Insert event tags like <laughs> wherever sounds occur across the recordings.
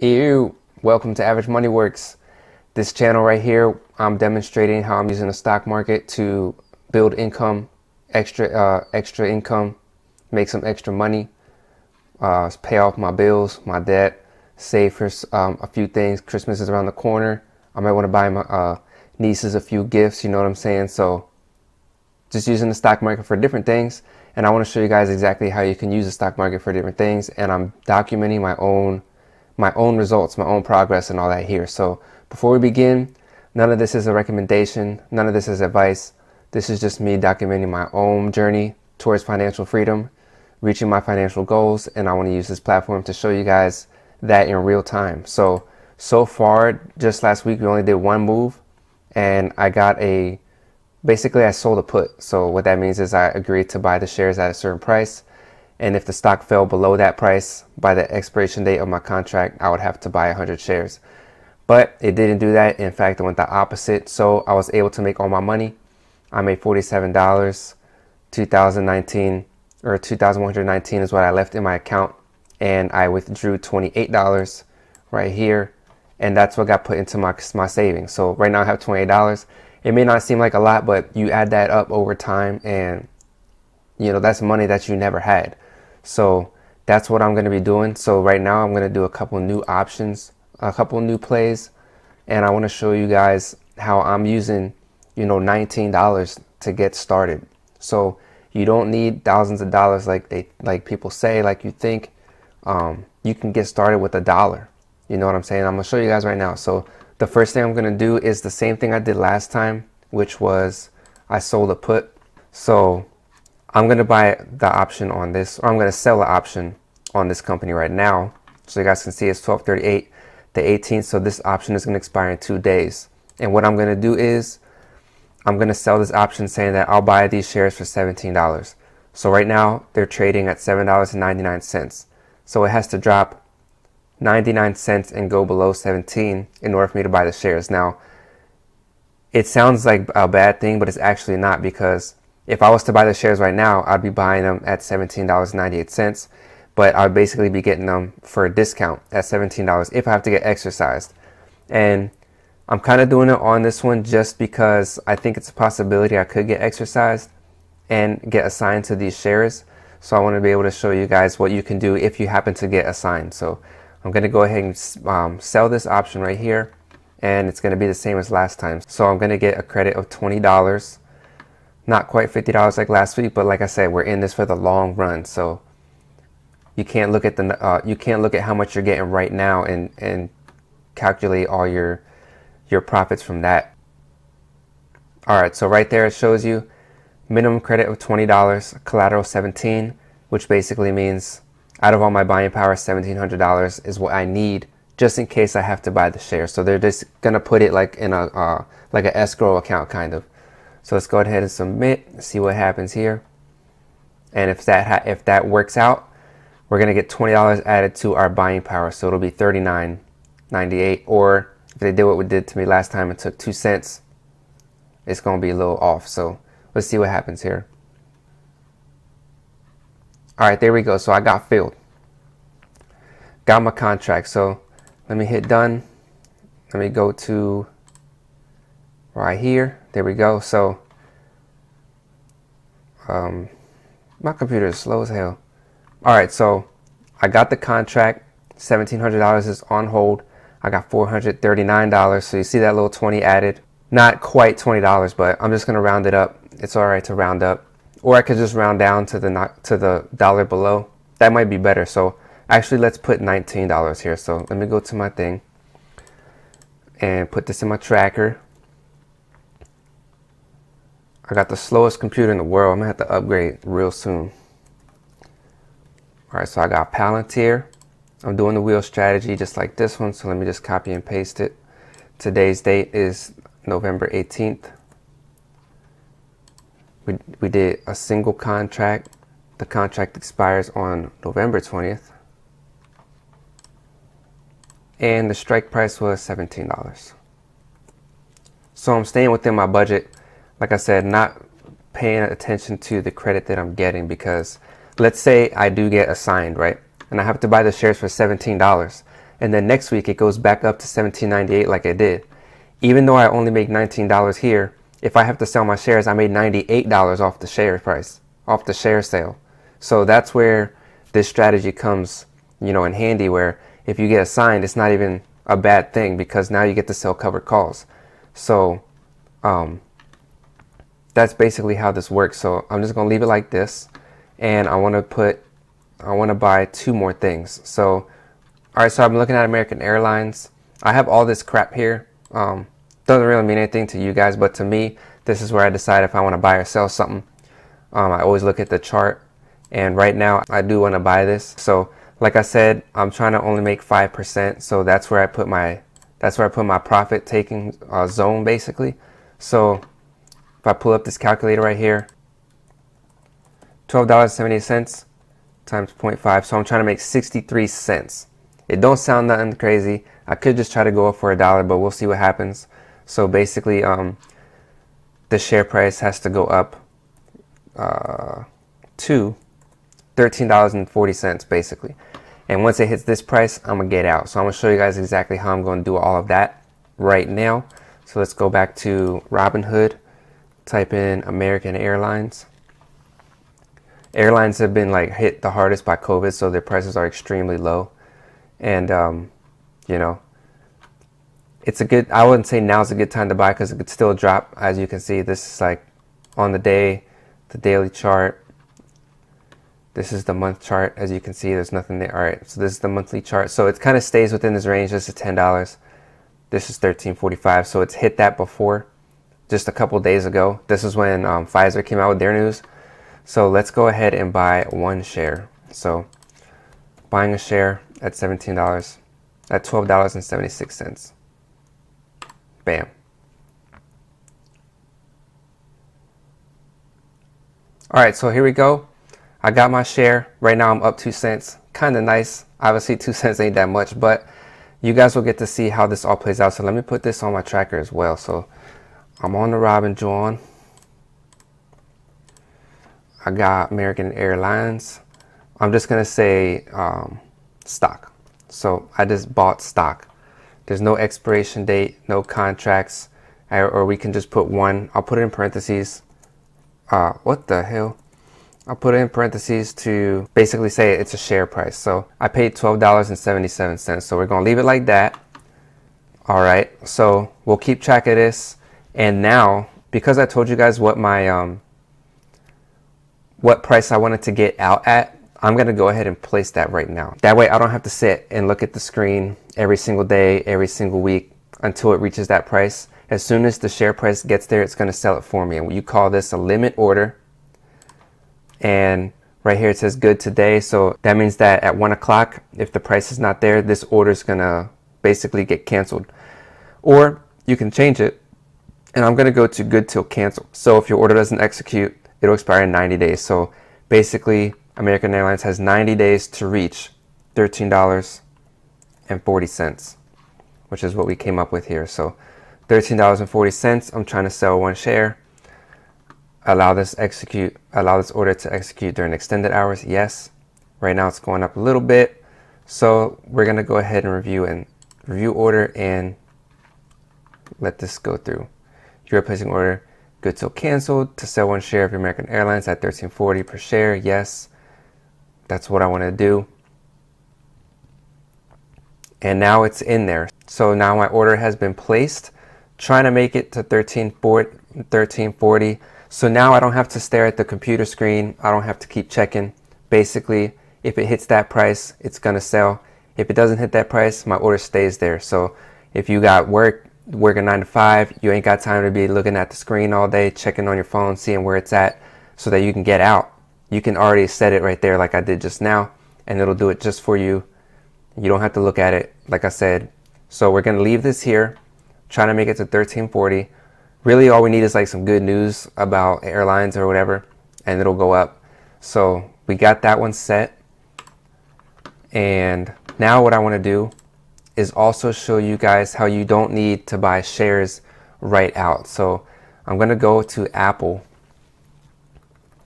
Ew, welcome to Average Money Works. This channel right here, I'm demonstrating how I'm using the stock market to build income, extra uh, extra income, make some extra money, uh, pay off my bills, my debt, save for um, a few things. Christmas is around the corner. I might want to buy my uh, nieces a few gifts, you know what I'm saying? So just using the stock market for different things. And I want to show you guys exactly how you can use the stock market for different things. And I'm documenting my own my own results, my own progress and all that here. So before we begin, none of this is a recommendation. None of this is advice. This is just me documenting my own journey towards financial freedom, reaching my financial goals. And I want to use this platform to show you guys that in real time. So, so far, just last week, we only did one move and I got a, basically I sold a put. So what that means is I agreed to buy the shares at a certain price and if the stock fell below that price by the expiration date of my contract, I would have to buy 100 shares. But it didn't do that. In fact, it went the opposite. So I was able to make all my money. I made $47. 2019 or 2119 is what I left in my account. And I withdrew $28 right here. And that's what got put into my, my savings. So right now I have $28. It may not seem like a lot, but you add that up over time and you know, that's money that you never had. So that's what I'm going to be doing. So right now I'm going to do a couple new options, a couple new plays, and I want to show you guys how I'm using, you know, $19 to get started. So you don't need thousands of dollars like they like people say, like you think. Um, you can get started with a dollar. You know what I'm saying? I'm gonna show you guys right now. So the first thing I'm gonna do is the same thing I did last time, which was I sold a put. So I'm going to buy the option on this, or I'm going to sell the option on this company right now. So you guys can see it's 1238, the 18th. So this option is going to expire in two days. And what I'm going to do is I'm going to sell this option saying that I'll buy these shares for $17. So right now they're trading at $7.99. So it has to drop 99 cents and go below 17 in order for me to buy the shares. Now, it sounds like a bad thing, but it's actually not because if I was to buy the shares right now, I'd be buying them at $17.98, but I'd basically be getting them for a discount at $17 if I have to get exercised. And I'm kind of doing it on this one just because I think it's a possibility I could get exercised and get assigned to these shares. So I want to be able to show you guys what you can do if you happen to get assigned. So I'm going to go ahead and um, sell this option right here and it's going to be the same as last time. So I'm going to get a credit of $20 not quite $50 like last week, but like I said, we're in this for the long run. So you can't look at the uh, you can't look at how much you're getting right now and and calculate all your your profits from that. All right, so right there it shows you minimum credit of $20, collateral 17, which basically means out of all my buying power, $1,700 is what I need just in case I have to buy the shares. So they're just gonna put it like in a uh, like an escrow account kind of. So let's go ahead and submit, see what happens here. And if that if that works out, we're gonna get $20 added to our buying power. So it'll be $39.98. Or if they did what we did to me last time and took two cents, it's gonna be a little off. So let's see what happens here. All right, there we go. So I got filled. Got my contract. So let me hit done. Let me go to right here. There we go. So um, my computer is slow as hell. All right, so I got the contract. $1,700 is on hold. I got $439. So you see that little 20 added. Not quite $20, but I'm just gonna round it up. It's all right to round up. Or I could just round down to the to the dollar below. That might be better. So actually let's put $19 here. So let me go to my thing and put this in my tracker. I got the slowest computer in the world. I'm gonna have to upgrade real soon. All right, so I got Palantir. I'm doing the wheel strategy just like this one. So let me just copy and paste it. Today's date is November 18th. We, we did a single contract. The contract expires on November 20th. And the strike price was $17. So I'm staying within my budget like I said, not paying attention to the credit that I'm getting because let's say I do get assigned, right? And I have to buy the shares for $17. and then next week it goes back up to $17.98 like I did. Even though I only make $19 here, if I have to sell my shares, I made $98 off the share price, off the share sale. So that's where this strategy comes, you know, in handy where if you get assigned, it's not even a bad thing because now you get to sell covered calls. So um, that's basically how this works. So I'm just gonna leave it like this, and I want to put, I want to buy two more things. So, all right, so I'm looking at American Airlines. I have all this crap here. Um, doesn't really mean anything to you guys, but to me, this is where I decide if I want to buy or sell something. Um, I always look at the chart, and right now I do want to buy this. So like I said, I'm trying to only make 5%. So that's where I put my, that's where I put my profit taking uh, zone basically. So if I pull up this calculator right here, $12.70 times 0.5. So I'm trying to make 63 cents. It don't sound nothing crazy. I could just try to go up for a dollar, but we'll see what happens. So basically, um, the share price has to go up uh, to $13.40 basically. And once it hits this price, I'm gonna get out. So I'm gonna show you guys exactly how I'm gonna do all of that right now. So let's go back to Robinhood, type in American Airlines. Airlines have been like hit the hardest by COVID, so their prices are extremely low. And, um, you know, it's a good, I wouldn't say now's a good time to buy because it could still drop. As you can see, this is like on the day, the daily chart, this is the month chart. As you can see, there's nothing there. All right, so this is the monthly chart. So it kind of stays within this range. This is $10. This is $13.45. So it's hit that before, just a couple days ago. This is when um, Pfizer came out with their news. So let's go ahead and buy one share. So buying a share at $17 at $12.76. Bam. All right, so here we go. I got my share. Right now I'm up two cents. Kind of nice. Obviously two <laughs> cents ain't that much, but you guys will get to see how this all plays out. So let me put this on my tracker as well. So I'm on the Robin John. I got American Airlines. I'm just going to say um, stock. So I just bought stock. There's no expiration date, no contracts, or we can just put one. I'll put it in parentheses. Uh, what the hell? I'll put it in parentheses to basically say it's a share price. So I paid $12.77. So we're going to leave it like that. All right. So we'll keep track of this. And now, because I told you guys what my, um, what price I wanted to get out at, I'm going to go ahead and place that right now. That way I don't have to sit and look at the screen every single day, every single week until it reaches that price. As soon as the share price gets there, it's going to sell it for me. And you call this a limit order and right here it says good today so that means that at one o'clock if the price is not there this order is gonna basically get canceled or you can change it and I'm gonna go to good till cancel so if your order doesn't execute it'll expire in 90 days. So basically American Airlines has 90 days to reach $13.40 which is what we came up with here. So $13.40 I'm trying to sell one share. Allow this execute allow this order to execute during extended hours? Yes. Right now it's going up a little bit. So we're going to go ahead and review and review order and let this go through you're placing order good till canceled to sell one share of American Airlines at 1340 per share yes that's what I want to do and now it's in there so now my order has been placed trying to make it to 1340 1340 so now I don't have to stare at the computer screen. I don't have to keep checking. Basically, if it hits that price, it's going to sell. If it doesn't hit that price, my order stays there. So if you got work, working nine to five, you ain't got time to be looking at the screen all day, checking on your phone, seeing where it's at so that you can get out. You can already set it right there like I did just now and it'll do it just for you. You don't have to look at it like I said. So we're to leave this here, trying to make it to 1340 really all we need is like some good news about airlines or whatever and it'll go up so we got that one set and now what I want to do is also show you guys how you don't need to buy shares right out so I'm going to go to Apple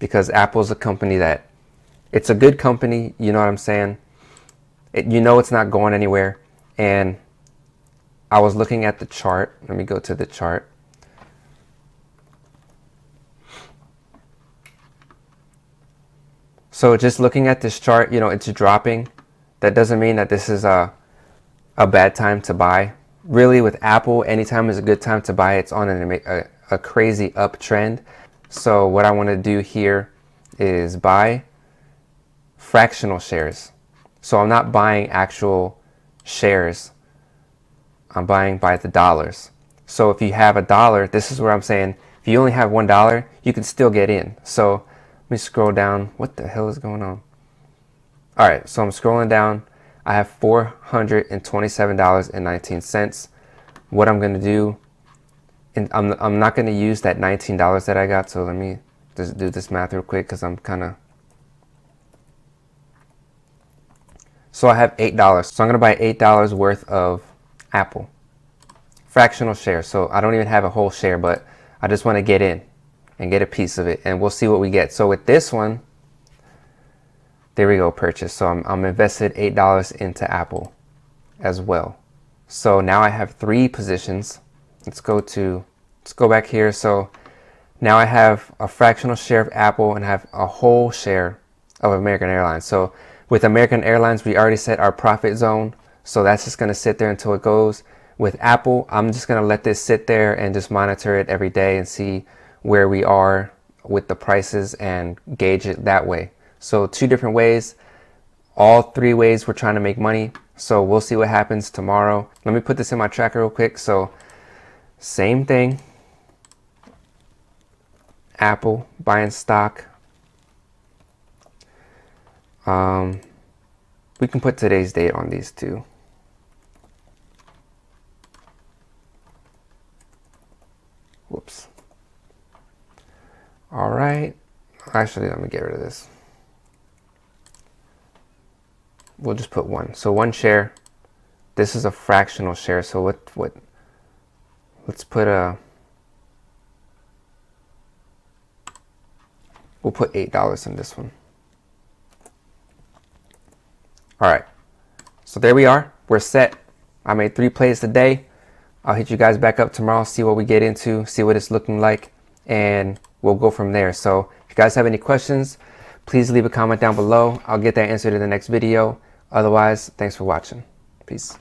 because Apple is a company that it's a good company you know what I'm saying it, you know it's not going anywhere and I was looking at the chart. Let me go to the chart. So just looking at this chart, you know, it's dropping. That doesn't mean that this is a, a bad time to buy. Really with Apple, anytime is a good time to buy. It's on an, a, a crazy uptrend. So what I want to do here is buy fractional shares. So I'm not buying actual shares. I'm buying by the dollars. So if you have a dollar, this is where I'm saying if you only have one dollar, you can still get in. So let me scroll down. What the hell is going on? All right, so I'm scrolling down. I have $427.19. What I'm gonna do, and I'm, I'm not gonna use that $19 that I got, so let me just do this math real quick because I'm kind of So I have $8. So I'm going to buy $8 worth of Apple. Fractional share. So I don't even have a whole share, but I just want to get in and get a piece of it. And we'll see what we get. So with this one, there we go, purchase. So I'm, I'm invested $8 into Apple as well. So now I have three positions. Let's go to, let's go back here. So now I have a fractional share of Apple and have a whole share of American Airlines. So with American Airlines, we already set our profit zone. So that's just going to sit there until it goes. With Apple, I'm just going to let this sit there and just monitor it every day and see where we are with the prices and gauge it that way. So two different ways. All three ways we're trying to make money. So we'll see what happens tomorrow. Let me put this in my tracker real quick. So same thing. Apple buying stock um, we can put today's date on these two. Whoops. All right. Actually, let me get rid of this. We'll just put one. So one share. This is a fractional share. So what, what, let's put a, we'll put $8 in this one. All right. So there we are. We're set. I made three plays today. I'll hit you guys back up tomorrow, see what we get into, see what it's looking like, and we'll go from there. So if you guys have any questions, please leave a comment down below. I'll get that answered in the next video. Otherwise, thanks for watching. Peace.